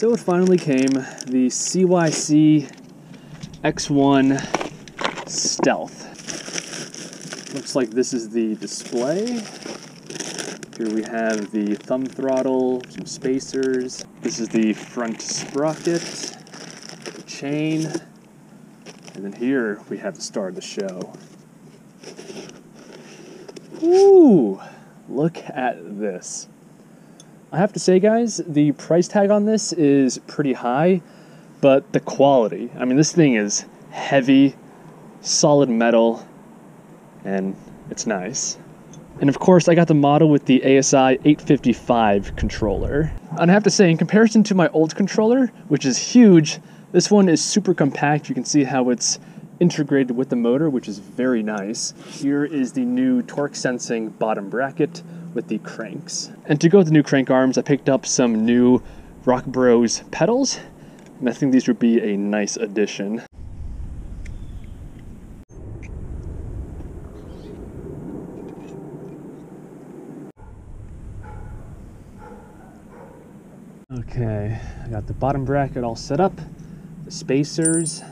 So it finally came, the CYC X1 Stealth. Looks like this is the display. Here we have the thumb throttle, some spacers. This is the front sprocket, the chain, and then here we have the star of the show. Ooh, look at this. I have to say, guys, the price tag on this is pretty high, but the quality I mean, this thing is heavy, solid metal, and it's nice. And of course, I got the model with the ASI 855 controller. And I have to say, in comparison to my old controller, which is huge, this one is super compact. You can see how it's integrated with the motor, which is very nice. Here is the new torque sensing bottom bracket with the cranks. And to go with the new crank arms, I picked up some new Rock Bros pedals, and I think these would be a nice addition. Okay, I got the bottom bracket all set up, the spacers,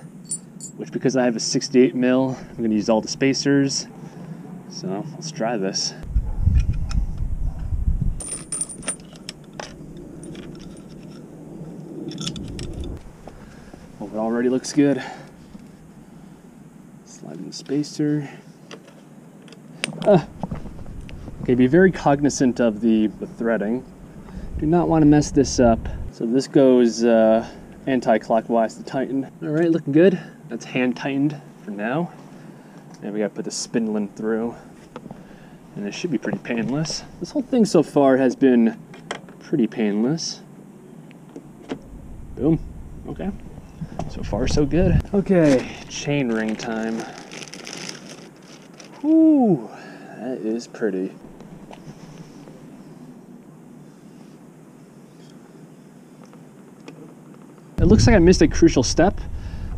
which because I have a 68 mil, I'm gonna use all the spacers. So let's try this. It already looks good. Sliding the spacer. Ah. Okay, be very cognizant of the, the threading. Do not want to mess this up. So this goes uh, anti-clockwise to tighten. All right, looking good. That's hand tightened for now. And we got to put the spindling through. And it should be pretty painless. This whole thing so far has been pretty painless. Boom. Okay. So far, so good. Okay, chain ring time. Ooh, that is pretty. It looks like I missed a crucial step.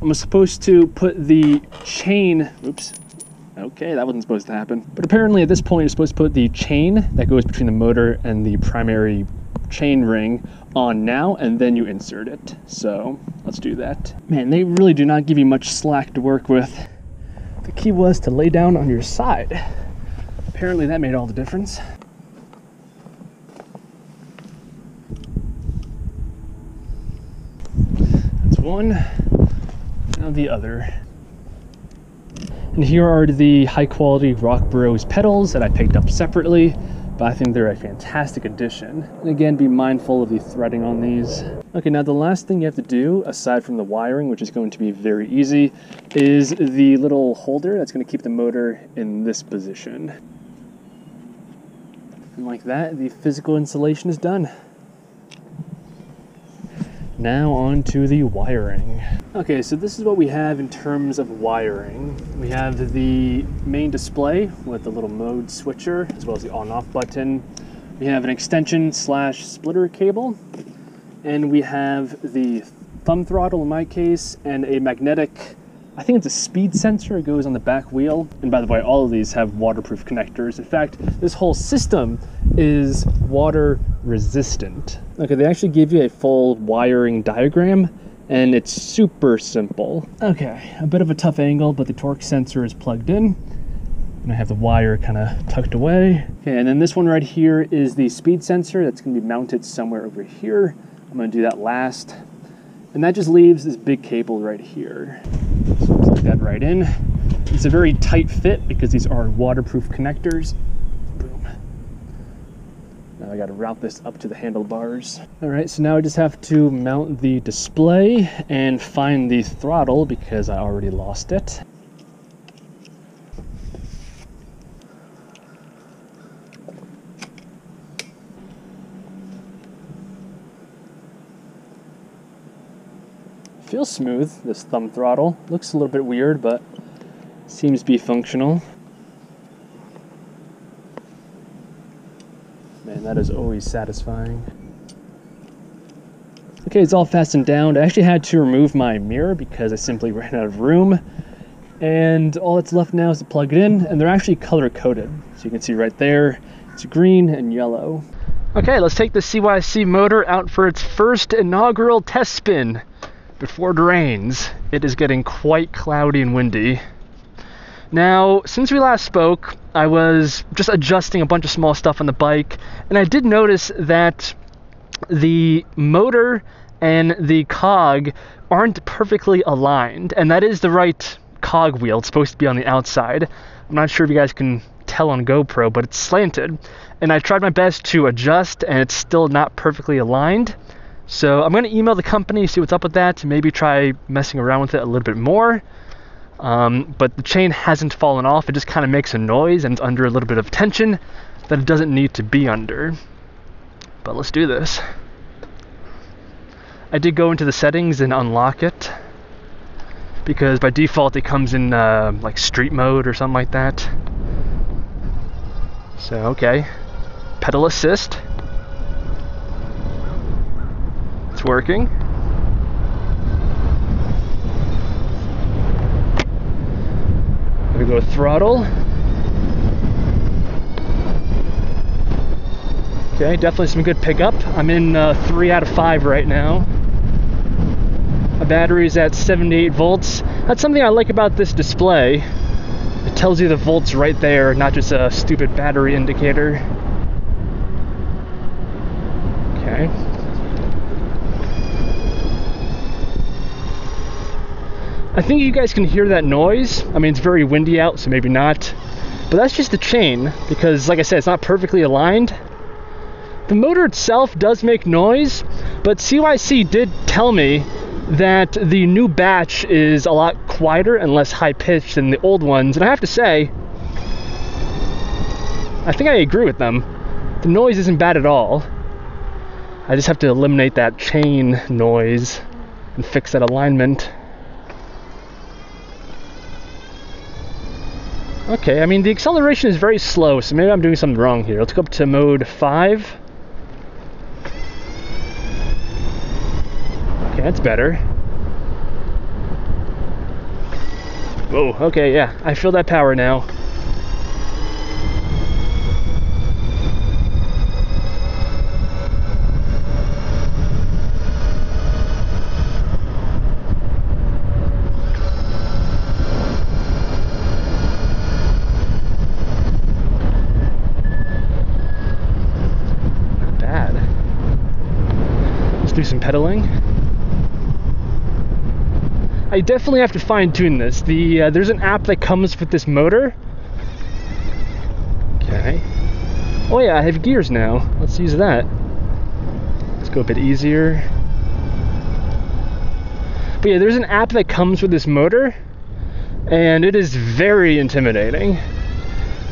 I'm supposed to put the chain, oops, okay, that wasn't supposed to happen. But apparently at this point, you're supposed to put the chain that goes between the motor and the primary chain ring on now, and then you insert it. So let's do that. Man, they really do not give you much slack to work with. The key was to lay down on your side. Apparently that made all the difference. That's one, now the other. And here are the high quality Rock Bros pedals that I picked up separately, but I think they're a fantastic addition. And again, be mindful of the threading on these. Okay, now the last thing you have to do, aside from the wiring, which is going to be very easy, is the little holder that's going to keep the motor in this position. And like that, the physical installation is done. Now on to the wiring. Okay, so this is what we have in terms of wiring. We have the main display with the little mode switcher, as well as the on-off button. We have an extension slash splitter cable, and we have the thumb throttle in my case, and a magnetic I think it's a speed sensor. It goes on the back wheel. And by the way, all of these have waterproof connectors. In fact, this whole system is water resistant. Okay, they actually give you a full wiring diagram and it's super simple. Okay, a bit of a tough angle, but the torque sensor is plugged in. And I have the wire kind of tucked away. Okay, and then this one right here is the speed sensor that's gonna be mounted somewhere over here. I'm gonna do that last. And that just leaves this big cable right here. So plug that right in. It's a very tight fit because these are waterproof connectors. I gotta route this up to the handlebars. All right, so now I just have to mount the display and find the throttle because I already lost it. Feels smooth, this thumb throttle. Looks a little bit weird, but seems to be functional. That is always satisfying. Okay, it's all fastened down. I actually had to remove my mirror because I simply ran out of room. And all that's left now is to plug it in, and they're actually color coded. So you can see right there, it's green and yellow. Okay, let's take the CYC motor out for its first inaugural test spin before it rains. It is getting quite cloudy and windy. Now, since we last spoke, I was just adjusting a bunch of small stuff on the bike, and I did notice that the motor and the cog aren't perfectly aligned, and that is the right cog wheel. It's supposed to be on the outside. I'm not sure if you guys can tell on GoPro, but it's slanted and I tried my best to adjust, and it's still not perfectly aligned. So I'm going to email the company, see what's up with that, to maybe try messing around with it a little bit more. Um, but the chain hasn't fallen off, it just kind of makes a noise and it's under a little bit of tension that it doesn't need to be under. But let's do this. I did go into the settings and unlock it because by default it comes in uh, like street mode or something like that. So, okay pedal assist. It's working. We go throttle. Okay, definitely some good pickup. I'm in uh, three out of five right now. My battery is at 78 volts. That's something I like about this display. It tells you the volts right there, not just a stupid battery indicator. Okay. I think you guys can hear that noise. I mean, it's very windy out, so maybe not. But that's just the chain, because like I said, it's not perfectly aligned. The motor itself does make noise, but CYC did tell me that the new batch is a lot quieter and less high pitched than the old ones. And I have to say, I think I agree with them. The noise isn't bad at all. I just have to eliminate that chain noise and fix that alignment. Okay, I mean, the acceleration is very slow, so maybe I'm doing something wrong here. Let's go up to mode 5. Okay, that's better. Whoa, okay, yeah, I feel that power now. some pedaling. I definitely have to fine tune this. The uh, there's an app that comes with this motor. Okay. Oh yeah, I have gears now. Let's use that. Let's go a bit easier. But yeah, there's an app that comes with this motor, and it is very intimidating.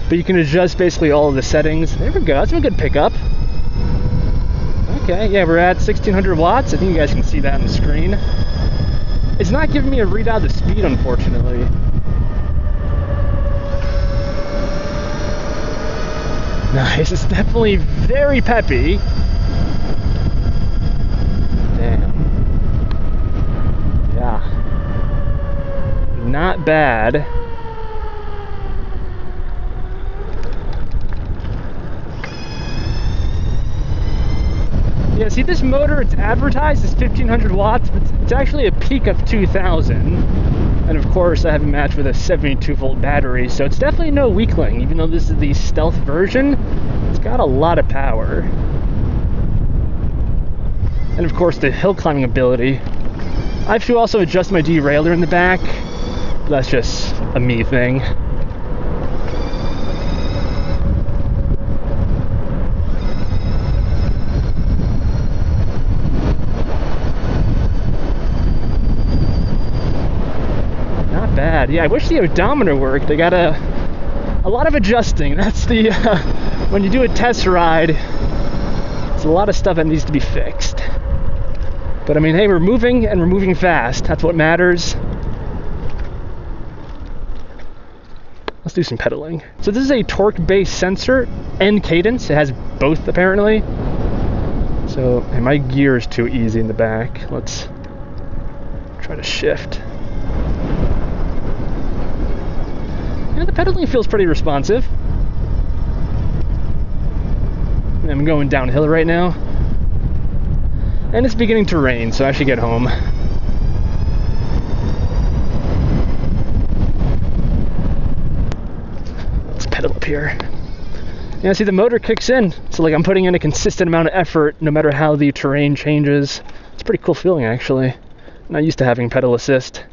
But you can adjust basically all of the settings. There we go. That's a good pickup. Okay, yeah, we're at 1600 watts. I think you guys can see that on the screen. It's not giving me a readout of speed, unfortunately. Nice, it's definitely very peppy. Damn. Yeah. Not bad. See this motor, it's advertised as 1500 watts, but it's actually a peak of 2000. And of course, I have a match with a 72 volt battery, so it's definitely no weakling. Even though this is the stealth version, it's got a lot of power. And of course, the hill climbing ability. I have to also adjust my derailleur in the back, that's just a me thing. Bad. Yeah, I wish the odometer worked. I got a a lot of adjusting. That's the uh, when you do a test ride. It's a lot of stuff that needs to be fixed. But I mean, hey, we're moving and we're moving fast. That's what matters. Let's do some pedaling. So this is a torque-based sensor and cadence. It has both apparently. So, and my gear is too easy in the back. Let's try to shift. Yeah, the pedaling feels pretty responsive. I'm going downhill right now. And it's beginning to rain, so I should get home. Let's pedal up here. Yeah, see the motor kicks in. So like I'm putting in a consistent amount of effort no matter how the terrain changes. It's a pretty cool feeling actually. I'm not used to having pedal assist.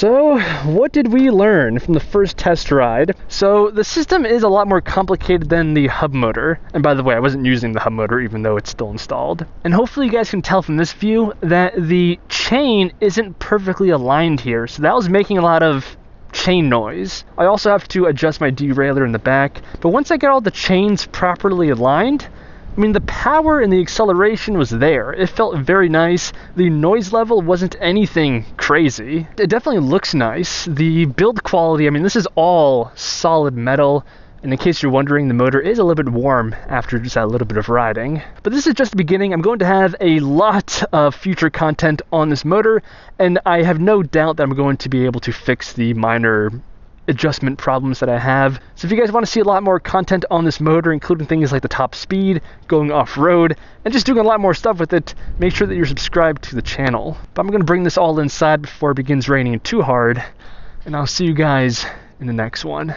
So, what did we learn from the first test ride? So, the system is a lot more complicated than the hub motor. And by the way, I wasn't using the hub motor even though it's still installed. And hopefully you guys can tell from this view that the chain isn't perfectly aligned here. So that was making a lot of chain noise. I also have to adjust my derailleur in the back. But once I get all the chains properly aligned, I mean, the power and the acceleration was there. It felt very nice. The noise level wasn't anything crazy. It definitely looks nice. The build quality, I mean, this is all solid metal. And in case you're wondering, the motor is a little bit warm after just a little bit of riding. But this is just the beginning. I'm going to have a lot of future content on this motor, and I have no doubt that I'm going to be able to fix the minor adjustment problems that I have. So if you guys want to see a lot more content on this motor, including things like the top speed, going off-road, and just doing a lot more stuff with it, make sure that you're subscribed to the channel. But I'm going to bring this all inside before it begins raining too hard, and I'll see you guys in the next one.